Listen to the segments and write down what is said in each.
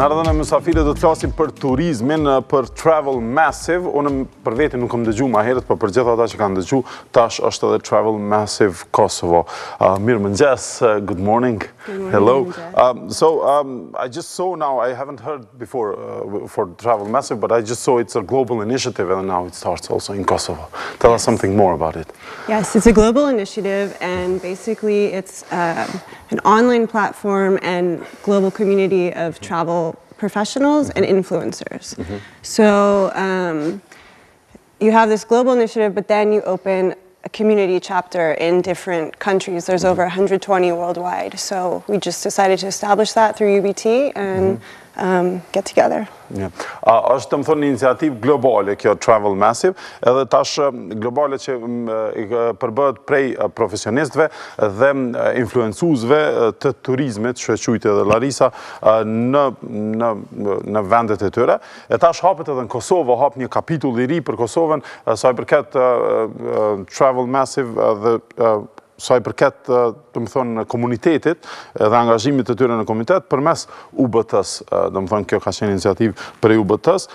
Na erdhën mysafiret, do të flasim për turizmin, për Travel Massive. Unë për veten nuk kam dëgju ma herët, por për gjithë ata që kanë dëgju, tash është edhe Travel Massive Kosovo. Mirëmëngjes, good morning. Hello. Um, so um, I just saw now, I haven't heard before uh, for Travel Massive, but I just saw it's a global initiative and now it starts also in Kosovo. Tell yes. us something more about it. Yes, it's a global initiative and basically it's uh, an online platform and global community of travel professionals mm -hmm. and mm-hmm. influencers. Mm -hmm. So um, You have this global initiative but then you open a community chapter in different countries. There's over 120 worldwide. So we just decided to establish that through UBT and mm-hmm. um, get together. Yeah. A është domethënë një iniciativë globale kjo Travel Massive, edhe tash um, globale që um, përbëhet prej uh, profesionistëve dhe um, influencuesve uh, të turizmit, siç e qujti edhe Larisa, uh, në, në, në vendet e tyre. E tash hapet edhe në Kosovë, hap një kapitull i ri për Kosovën, sa i përket Travel Massive dhe sa i përket domethënë komunitetit dhe angazhimit të tyre në komunitet përmes UBT-s, domethënë kjo ka qenë iniciativë prej UBT-s,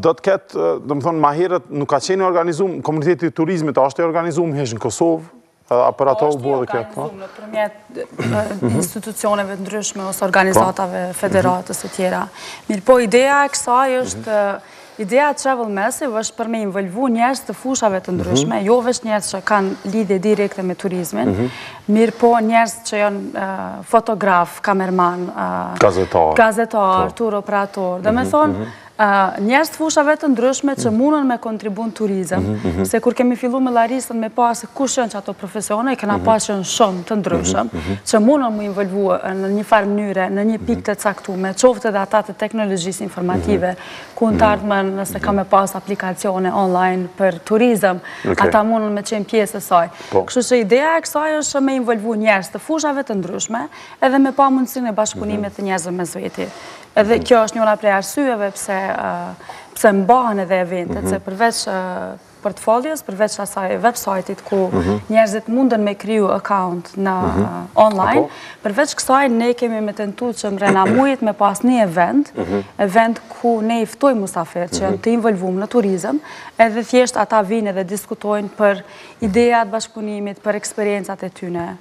do të ketë, domethënë ma herët, nuk ka qenë i organizum komuniteti i turizmit, a është i organizum hiç në Kosovë, A për ata u bo edhe kjo? Po, është e organizume përmjet institucioneve të ndryshme ose organizatave po. federatës e tjera. Mirëpo, ideja e kësaj është, mhm. ideja e Travel Massive është për me involvu njerëz të fushave të mhm. ndryshme, jo veç njerëz që kanë lidhje direkte me turizmin, mhm. mirëpo njerëz që janë fotografë, kameramanë, gazetarë, gazetarë, po. tur operatorë, domethënë, Njerëz të fushave të ndryshme që mundën me kontribu në turizëm, se kur kemi fillu me Larisën me pa se kush janë qato profesione, kena pa që janë shumë të ndryshëm, që mundën m'u involvu në një farë mënyre, në një pikë të caktume, qoftë edhe ata të teknologjisë informative, ku në të ardhmen nëse ka me pas aplikacione online për turizëm, ata mundën me qenë pjesë e saj. Kështu që ideja e kësaj është që me involvu njerëz të fushave të ndryshme, edhe me pa mundësinë e bashkëpunimit të njerëzve mes veti. Edhe kjo është njëra prej arsyeve pse pse mbahen edhe eventet, mhm. se përveç portfolios, përveç asaj website-it ku mhm. njerëzit mundën me kriju account në mhm. online, përveç kësaj ne kemi me tentu që mrena mujit me pas një event, event ku ne i ftojmë musafirë që janë të involvum në turizm, edhe thjesht ata vijnë dhe diskutojnë për idetë e bashkëpunimit, për eksperiencat e tyne.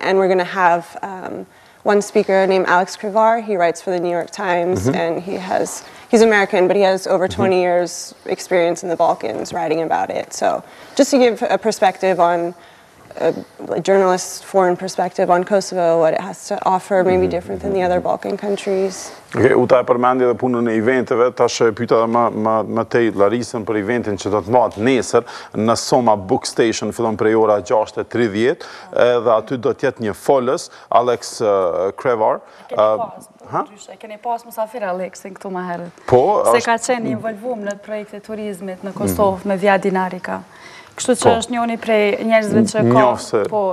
and we're going to have... Um, one speaker named Alex Krivar. He writes for the New York Times, mm-hmm. and he has he's American, but he has over mm-hmm. 20 mm-hmm. years experience in the Balkans writing about it. So just to give a perspective on a journalist foreign perspective on Kosovo, what it has to offer, maybe mhm, different than mhm, the other mhm. Balkan countries. Okej, Uta e përmendi edhe punën e eventeve, tash e pyes edhe më më më tej Larisën për eventin që do të mbahet nesër në Soma Book Station, fillon prej ora 6:30, edhe aty do të jetë një folës, Alex Krevar. E keni pas musafir Alexin këtu më herët. Po, është. Se ka qenë involvum në projekte të turizmit në Kosovë me Via Dinarika. Kështu që është njoni prej njerëzve që ka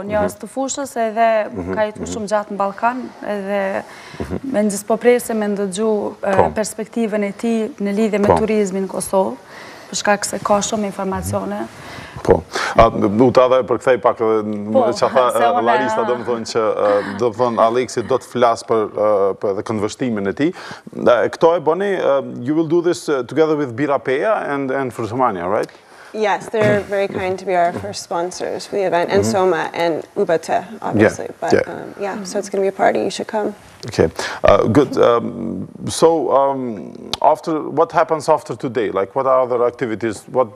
njohës të fushës edhe ka jetu shumë gjatë në Ballkan edhe me të vërtetë po presim me ndëgju perspektivën e tij në lidhje me turizmin në Kosovë për shkak se ka shumë informacione. Po, Uta, ta përkthej pak edhe atë që tha Larisa domethënë që domethënë Alexi do të flasë për edhe këndvështrimin e tij. Këto e bëni, you will do this together with Birra Peja and Frutomania, right? Yes, they're very kind to be our first sponsors for the event, and mm-hmm. Soma and Ubate, obviously. Yeah. But yeah, um, yeah mm-hmm. so it's going to be a party. You should come. Okay, uh, good. Um, so um, after what happens after today? Like, what are other activities? What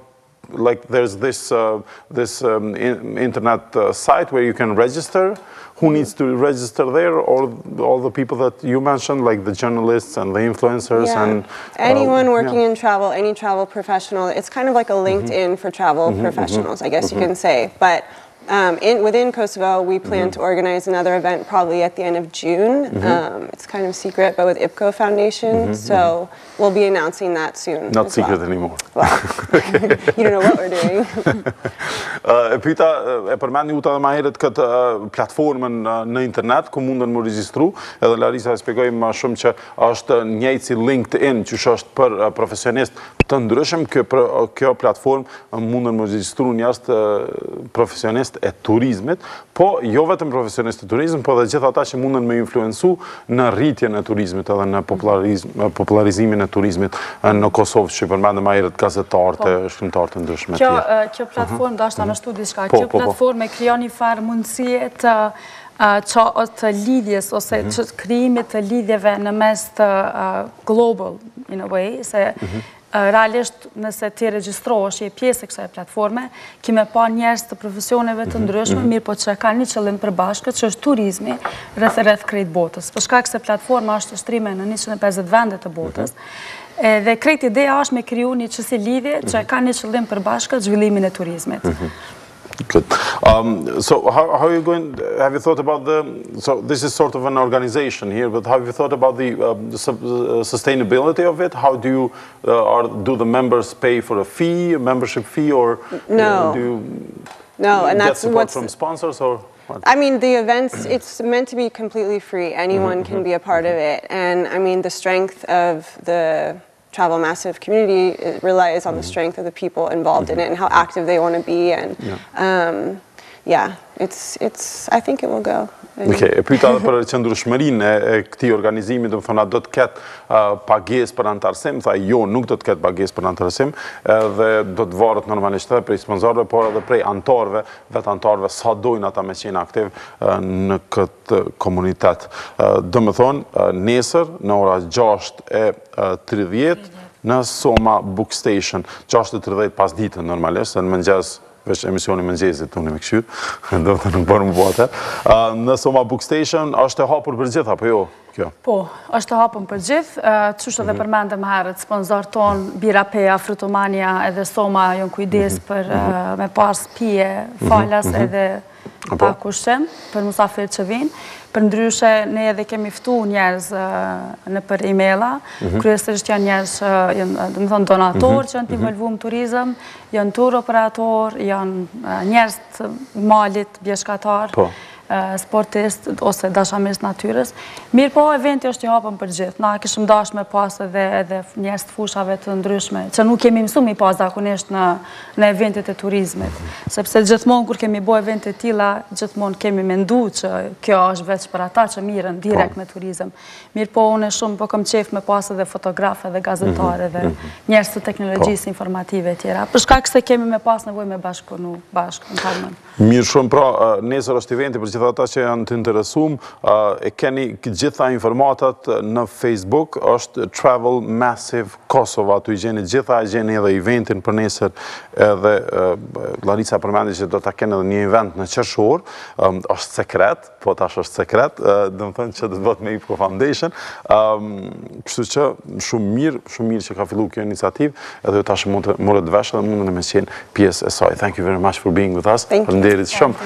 like there's this, uh, this um, in internet uh, site where you can register. Who needs to register there? All, all the people that you mentioned, like the journalists and the influencers yeah. and... Uh, Anyone uh, working yeah. in travel, any travel professional. It's kind of like a LinkedIn mm -hmm. for travel mm -hmm, professionals, mm -hmm, I guess you mm-hmm. can say. But um in within Kosovo we plan mm -hmm. to organize another event probably at the end of June mm -hmm. um it's kind of secret but with Ipco Foundation mm -hmm. so We'll be announcing that soon. Not secret anymore. You don't know what we're doing. E pyta, e përmendi Uta edhe ma herët këtë platformën në internet, ku munden m'u regjistru, edhe Larisa e shpjegoi më shumë që është njëjtë si LinkedIn, qysh është për profesionistë të ndryshëm, kjo platformë munden m'u regjistru njashtu profesionistët e turizmit, Po, jo vetëm profesionistë të turizmit, po edhe gjithë ata që munden me influencu në rritjen e turizmit edhe në popularizimin e turizmit në Kosovë, që i përmendëm ma herët gazetarë e po. shkrimtarë të ndryshëm etj. Kjo platformë, mhm. desha të shtoj mhm. diçka, po, kjo po, platformë e krijon një farë mundësie të të lidhjes, ose mhm. të krijimit të lidhjeve në mes të global, in a way, se Realisht, nëse ti regjistrohesh, je pjesë e kësaj platforme, ki me pa njerëz të profesioneve të mhm, ndryshme, mhm. mirëpo që e ka një qëllim të përbashkët, që është turizmi rreth e rreth krejt botës. Për shkak se platforma është e shtrime në 150 vende të mhm. botës, edhe krejt ideja është me kriju një qësi lidhje që e ka një qëllim përbashkët zhvillimin e turizmit. Good. Um, so how, how, are you going, have you thought about the, so this is sort of an organization here, but have you thought about the, um, the uh, sustainability of it? How do you, uh, are, do the members pay for a fee, a membership fee, or uh, no. no, and that's support what's, from sponsors or? What? I mean, the events, it's meant to be completely free. Anyone mm -hmm, can mm-hmm, be a part mm -hmm. of it. And I mean, the strength of the travel massive community it relies on the mm-hmm. strength of the people involved in it and how mm-hmm. active they want to be and yeah. um yeah it's it's i think it will go Okay, e pyta edhe për qëndrueshmërinë e, e këtij organizimi, domethënë a, do të ketë uh, pagesë për anëtarësim, tha jo, nuk do të ketë pagesë për anëtarësim, edhe do të varet normalisht edhe prej sponsorve, por edhe prej anëtarëve, vetë anëtarëve, sa dojnë ata me qenë aktivë uh, në këtë këtë komunitet. Domethënë, nesër në orën gjashtë e tridhjetë në Soma Book Station, gjashtë e tridhjetë pasdite normalisht, se në mëngjes veç emisionin e mëngjesit mun me kqyr, tjetër nuk bën me bë atë. Në Soma Book Station është e hapur për gjithë apo jo kjo? Po, është e hapur për gjithë, qysh edhe përmendëm herët, sponsorët tanë Birra Peja, Frutomania edhe Soma janë kujdes për me pas pije falas edhe pak ushqim, për musafirë që vijnë, përndryshe ne edhe kemi ftu njerëz nëpër e-maila, mhm. kryesisht janë njerëz që janë, domethënë, donatorë mhm. që janë të mhm. involvu në turizëm, janë tur operatorë, janë njerëz të malit, bjeshkatarë, po. sportistë, ose dashamirës të natyrës. Mirëpo, eventi është i hapën për gjithë, na kishim dash me pasë edhe njerëz të fushave të ndryshme, që nuk jemi mësu me i pasë zakonisht në në eventet e turizmit, sepse gjithmonë kur kemi bo evente të tilla, gjithmonë kemi mendu që kjo është veç për ata që mirën direkt me turizm. Mirëpo, unë shumë po kam qejf me pasë edhe fotografe dhe gazetare mhm, dhe mhm. njerëz të teknologjisë informative tjera. Për shkak se kemi me pasë nevojë me bashkëpunu, bashkë, në parmen. Mirë shumë, pra nesër është eventi për gjithë ata që janë të interesum, e keni gjitha informatat në Facebook, është Travel Massive Kosova, aty i gjeni gjitha, e gjeni edhe eventin për nesër, edhe Larisa përmendi që do ta kenë edhe një event në qershor, është sekret, Po tash është sekret, domethënë që do të bëhet me Ipko Foundation. Ëm, kështu që shumë mirë, shumë mirë që ka fillu kjo iniciativë, edhe tash u morët vesh edhe munden me qenë pjesë e saj. Thank you very much for being with us. Faleminderit shumë.